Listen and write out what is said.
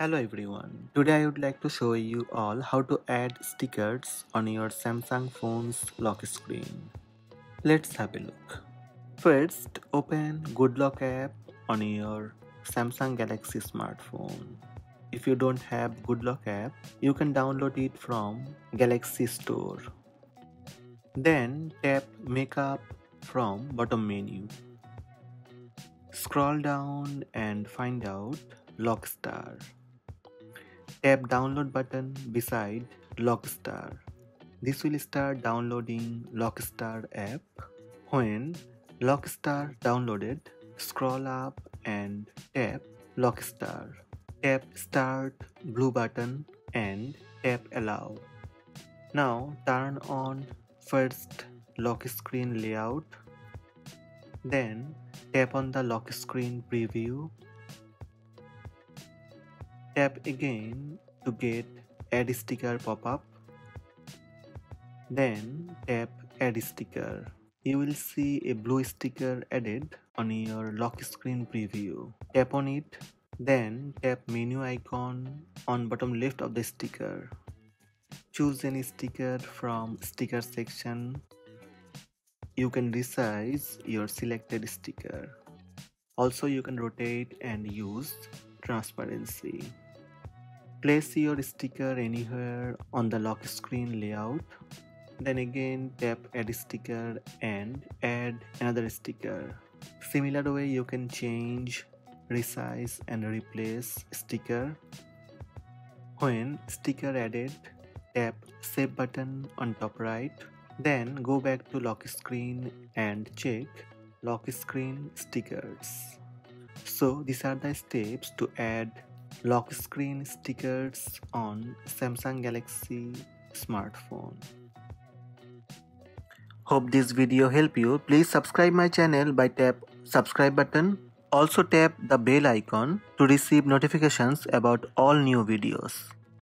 Hello everyone, today I would like to show you all how to add stickers on your Samsung phone's lock screen. Let's have a look. First, open Good Lock app on your Samsung Galaxy smartphone. If you don't have Good Lock app, you can download it from Galaxy Store. Then tap Makeup from bottom menu. Scroll down and find out Lockstar. Tap download button beside Lockstar. This will start downloading Lockstar app. When Lockstar downloaded, scroll up and tap Lockstar. Tap start blue button and tap allow. Now turn on first lock screen layout. Then tap on the lock screen preview Tap again to get add sticker pop-up. Then tap add sticker. You will see a blue sticker added on your lock screen preview. Tap on it, then tap menu icon on bottom left of the sticker. Choose any sticker from sticker section. You can resize your selected sticker. Also you can rotate and use transparency. Place your sticker anywhere on the lock screen layout. Then again tap add sticker and add another sticker. Similar way you can change, resize and replace sticker. When sticker added, tap save button on top right. Then go back to lock screen and check lock screen stickers. So these are the steps to add lock screen stickers on Samsung Galaxy smartphone. Hope this video help you. Please subscribe my channel by tap subscribe button. Also tap the bell icon to receive notifications about all new videos.